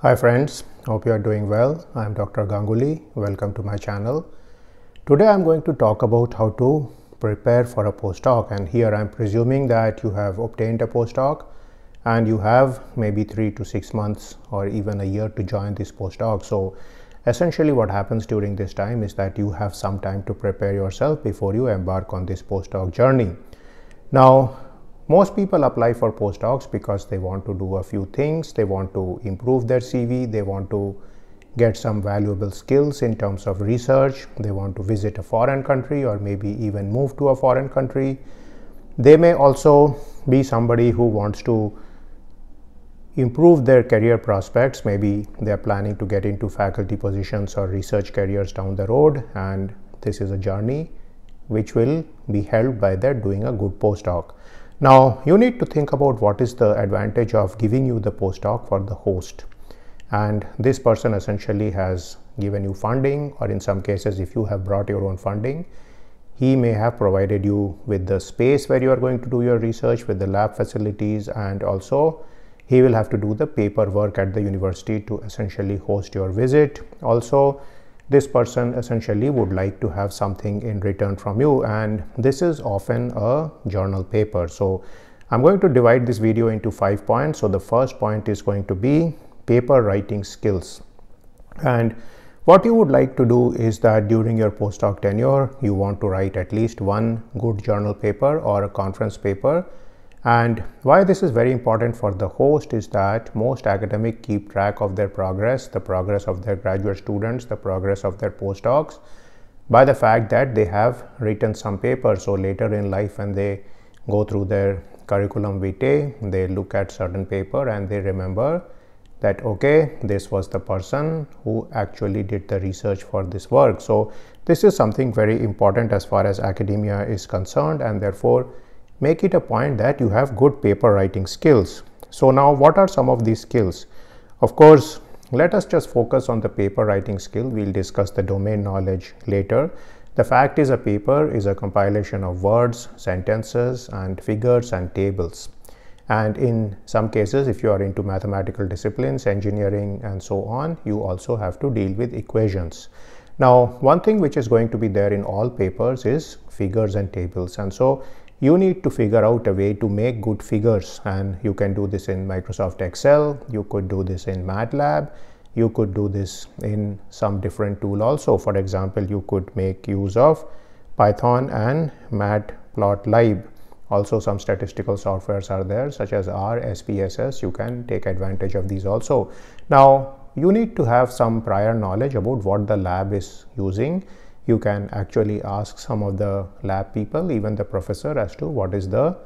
Hi friends, hope you are doing well. I am Dr. Ganguli. Welcome to my channel. Today I am going to talk about how to prepare for a postdoc and here I am presuming that you have obtained a postdoc and you have maybe 3 to 6 months or even a year to join this postdoc. So essentially what happens during this time is that you have some time to prepare yourself before you embark on this postdoc journey. Now most people apply for postdocs because they want to do a few things. They want to improve their CV. They want to get some valuable skills in terms of research. They want to visit a foreign country or maybe even move to a foreign country. They may also be somebody who wants to improve their career prospects. Maybe they're planning to get into faculty positions or research careers down the road, and this is a journey which will be helped by their doing a good postdoc. Now you need to think about what is the advantage of giving you the postdoc for the host. And this person essentially has given you funding or in some cases if you have brought your own funding he may have provided you with the space where you are going to do your research with the lab facilities and also he will have to do the paperwork at the university to essentially host your visit. Also this person essentially would like to have something in return from you. And this is often a journal paper. So i'm going to divide this video into five points. So the first point is going to be paper writing skills. And what you would like to do is that during your postdoc tenure you want to write at least one good journal paper or a conference paper and why this is very important for the host is that most academic keep track of their progress, the progress of their graduate students, the progress of their postdocs by the fact that they have written some papers. So later in life when they go through their curriculum vitae, they look at certain paper and they remember that okay, this was the person who actually did the research for this work. So this is something very important as far as academia is concerned and therefore make it a point that you have good paper writing skills. So now what are some of these skills? Of course, let us just focus on the paper writing skill. We'll discuss the domain knowledge later. The fact is a paper is a compilation of words, sentences and figures and tables. And in some cases, if you are into mathematical disciplines, engineering and so on, you also have to deal with equations. Now, one thing which is going to be there in all papers is figures and tables. And so you need to figure out a way to make good figures and you can do this in Microsoft Excel, you could do this in MATLAB, you could do this in some different tool also. For example, you could make use of Python and Matplotlib. Also some statistical softwares are there such as R, SPSS, you can take advantage of these also. Now you need to have some prior knowledge about what the lab is using you can actually ask some of the lab people, even the professor as to what is the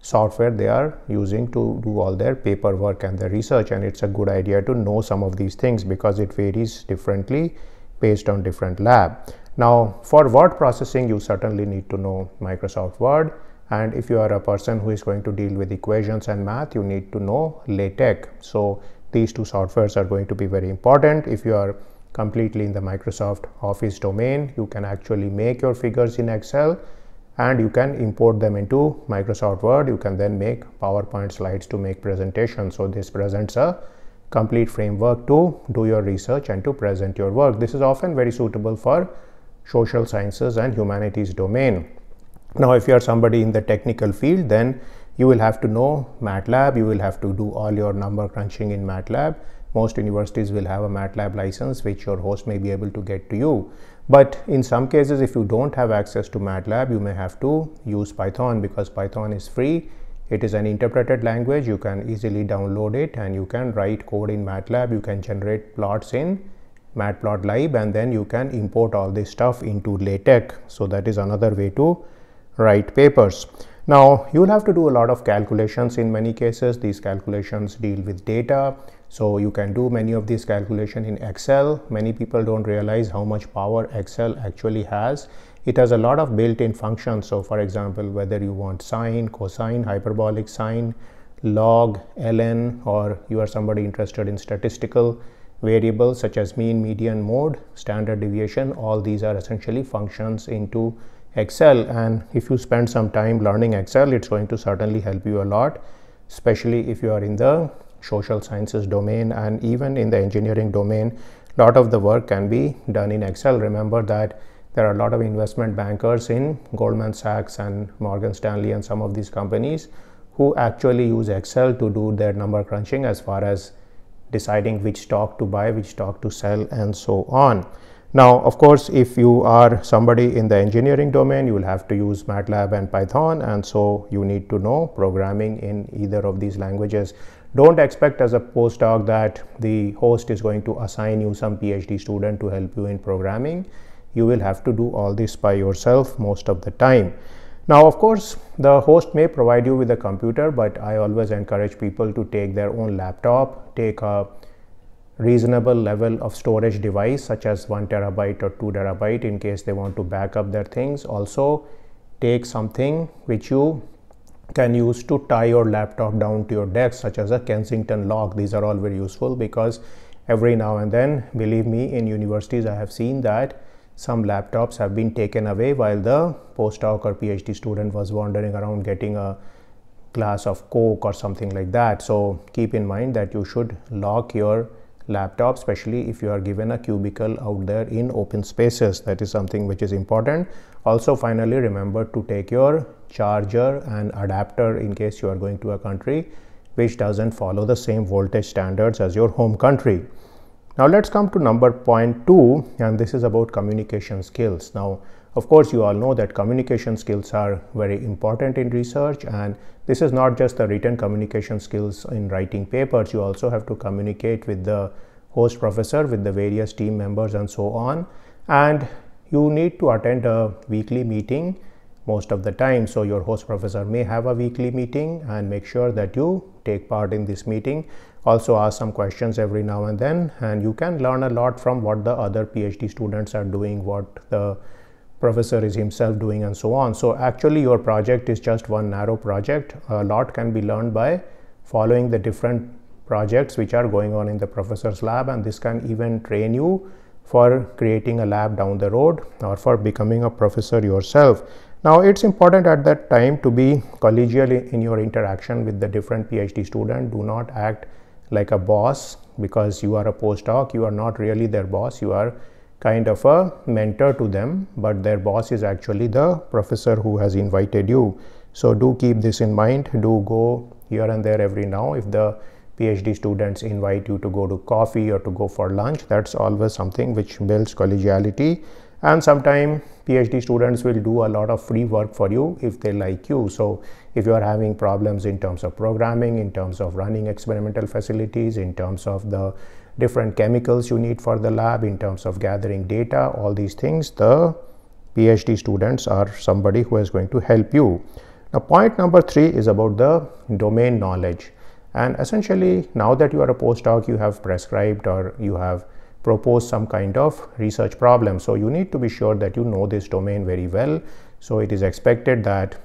software they are using to do all their paperwork and their research and it's a good idea to know some of these things because it varies differently based on different lab. Now for word processing you certainly need to know Microsoft Word and if you are a person who is going to deal with equations and math you need to know LaTeX. So these two softwares are going to be very important if you are completely in the Microsoft Office domain. You can actually make your figures in Excel and you can import them into Microsoft Word. You can then make PowerPoint slides to make presentations. So this presents a complete framework to do your research and to present your work. This is often very suitable for social sciences and humanities domain. Now, if you are somebody in the technical field, then you will have to know MATLAB, you will have to do all your number crunching in MATLAB most universities will have a MATLAB license which your host may be able to get to you. But in some cases, if you don't have access to MATLAB, you may have to use Python because Python is free. It is an interpreted language. You can easily download it and you can write code in MATLAB. You can generate plots in Matplotlib and then you can import all this stuff into LaTeX. So that is another way to write papers. Now you will have to do a lot of calculations in many cases. These calculations deal with data. So you can do many of these calculation in Excel. Many people don't realize how much power Excel actually has. It has a lot of built-in functions. So for example, whether you want sine, cosine, hyperbolic sine, log, ln, or you are somebody interested in statistical variables such as mean, median, mode, standard deviation, all these are essentially functions into Excel. And if you spend some time learning Excel, it's going to certainly help you a lot, especially if you are in the social sciences domain and even in the engineering domain a lot of the work can be done in excel remember that there are a lot of investment bankers in goldman sachs and morgan stanley and some of these companies who actually use excel to do their number crunching as far as deciding which stock to buy which stock to sell and so on now, of course, if you are somebody in the engineering domain, you will have to use MATLAB and Python. And so you need to know programming in either of these languages. Don't expect as a postdoc that the host is going to assign you some PhD student to help you in programming. You will have to do all this by yourself most of the time. Now, of course, the host may provide you with a computer, but I always encourage people to take their own laptop, take a reasonable level of storage device such as 1 terabyte or 2 terabyte in case they want to back up their things also take something which you can use to tie your laptop down to your desk such as a Kensington lock. These are all very useful because every now and then believe me in universities I have seen that some laptops have been taken away while the postdoc or PhD student was wandering around getting a glass of coke or something like that. So keep in mind that you should lock your laptop especially if you are given a cubicle out there in open spaces. That is something which is important. Also finally remember to take your charger and adapter in case you are going to a country which doesn't follow the same voltage standards as your home country. Now let's come to number point two and this is about communication skills. Now of course, you all know that communication skills are very important in research and this is not just the written communication skills in writing papers. You also have to communicate with the host professor, with the various team members and so on. And you need to attend a weekly meeting most of the time. So your host professor may have a weekly meeting and make sure that you take part in this meeting. Also ask some questions every now and then and you can learn a lot from what the other PhD students are doing, what the professor is himself doing and so on. So actually your project is just one narrow project. A lot can be learned by following the different projects which are going on in the professor's lab and this can even train you for creating a lab down the road or for becoming a professor yourself. Now it's important at that time to be collegial in your interaction with the different PhD student. Do not act like a boss because you are a postdoc. You are not really their boss. You are kind of a mentor to them, but their boss is actually the professor who has invited you. So do keep this in mind. Do go here and there every now. If the PhD students invite you to go to coffee or to go for lunch, that's always something which builds collegiality. And sometimes PhD students will do a lot of free work for you if they like you. So if you are having problems in terms of programming, in terms of running experimental facilities, in terms of the different chemicals you need for the lab in terms of gathering data, all these things, the PhD students are somebody who is going to help you. Now, point number three is about the domain knowledge. And essentially, now that you are a postdoc, you have prescribed or you have proposed some kind of research problem. So, you need to be sure that you know this domain very well. So, it is expected that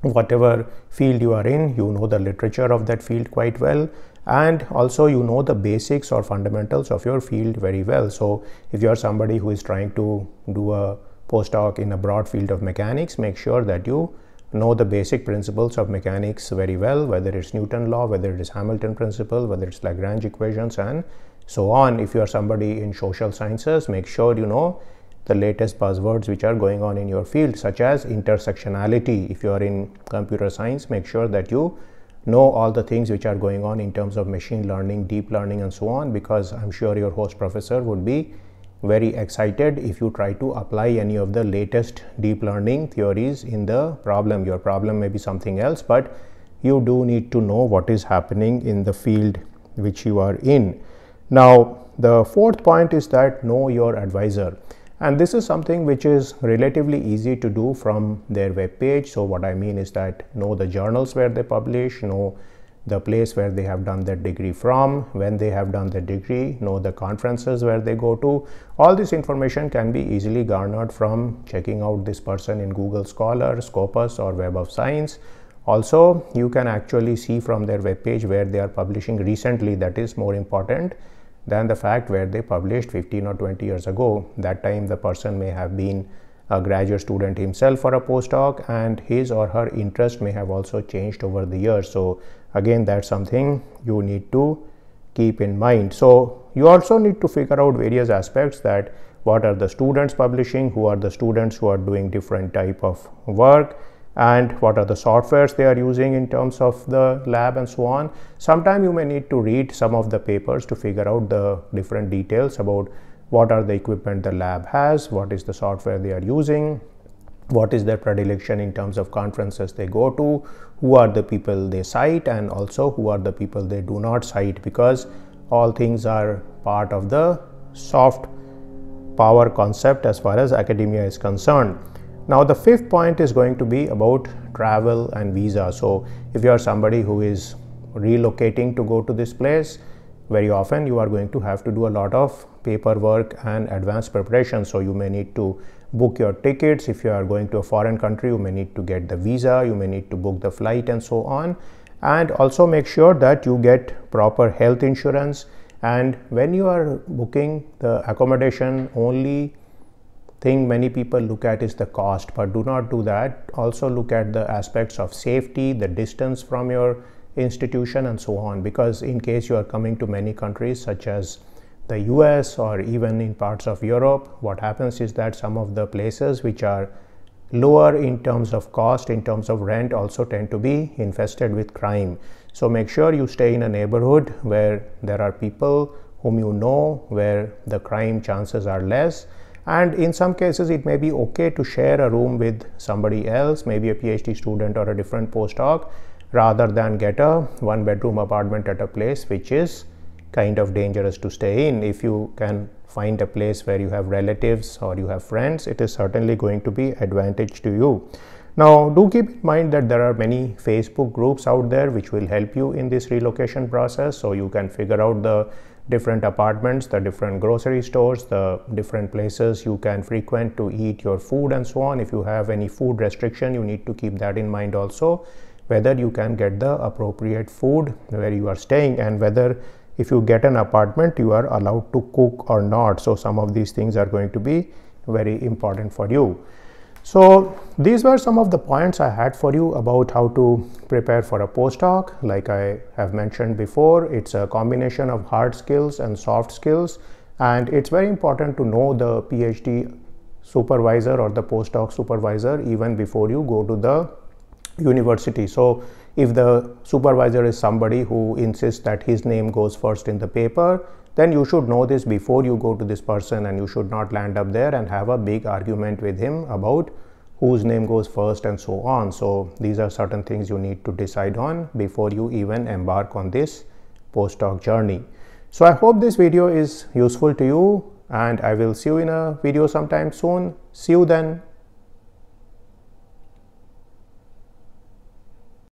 whatever field you are in, you know the literature of that field quite well and also you know the basics or fundamentals of your field very well. So if you are somebody who is trying to do a postdoc in a broad field of mechanics make sure that you know the basic principles of mechanics very well whether it's newton law whether it is hamilton principle whether it's lagrange equations and so on. If you are somebody in social sciences make sure you know the latest buzzwords which are going on in your field such as intersectionality. If you are in computer science make sure that you know all the things which are going on in terms of machine learning, deep learning and so on because I'm sure your host professor would be very excited if you try to apply any of the latest deep learning theories in the problem. Your problem may be something else, but you do need to know what is happening in the field which you are in. Now, the fourth point is that know your advisor and this is something which is relatively easy to do from their web page. So what i mean is that know the journals where they publish know the place where they have done their degree from when they have done their degree know the conferences where they go to. All this information can be easily garnered from checking out this person in google scholar scopus or web of science. Also you can actually see from their web page where they are publishing recently. That is more important than the fact where they published 15 or 20 years ago. That time the person may have been a graduate student himself for a postdoc and his or her interest may have also changed over the years so again that's something you need to keep in mind so you also need to figure out various aspects that what are the students publishing who are the students who are doing different type of work and what are the softwares they are using in terms of the lab and so on sometime you may need to read some of the papers to figure out the different details about what are the equipment the lab has, what is the software they are using, what is their predilection in terms of conferences they go to, who are the people they cite, and also who are the people they do not cite because all things are part of the soft power concept as far as academia is concerned. Now, the fifth point is going to be about travel and visa. So, if you are somebody who is relocating to go to this place, very often you are going to have to do a lot of paperwork and advanced preparation. So you may need to book your tickets. If you are going to a foreign country you may need to get the visa. You may need to book the flight and so on. And also make sure that you get proper health insurance. And when you are booking the accommodation only thing many people look at is the cost but do not do that. Also look at the aspects of safety the distance from your institution and so on. Because in case you are coming to many countries such as the US or even in parts of Europe what happens is that some of the places which are lower in terms of cost in terms of rent also tend to be infested with crime. So make sure you stay in a neighborhood where there are people whom you know where the crime chances are less and in some cases it may be okay to share a room with somebody else maybe a phd student or a different postdoc rather than get a one bedroom apartment at a place which is kind of dangerous to stay in. If you can find a place where you have relatives or you have friends it is certainly going to be advantage to you now do keep in mind that there are many facebook groups out there which will help you in this relocation process. So you can figure out the different apartments the different grocery stores the different places you can frequent to eat your food and so on. If you have any food restriction you need to keep that in mind also whether you can get the appropriate food where you are staying and whether if you get an apartment you are allowed to cook or not. So some of these things are going to be very important for you so these were some of the points I had for you about how to prepare for a postdoc. Like I have mentioned before, it's a combination of hard skills and soft skills. And it's very important to know the PhD supervisor or the postdoc supervisor even before you go to the university. So if the supervisor is somebody who insists that his name goes first in the paper, then you should know this before you go to this person and you should not land up there and have a big argument with him about whose name goes first and so on. So these are certain things you need to decide on before you even embark on this postdoc journey. So I hope this video is useful to you and I will see you in a video sometime soon. See you then.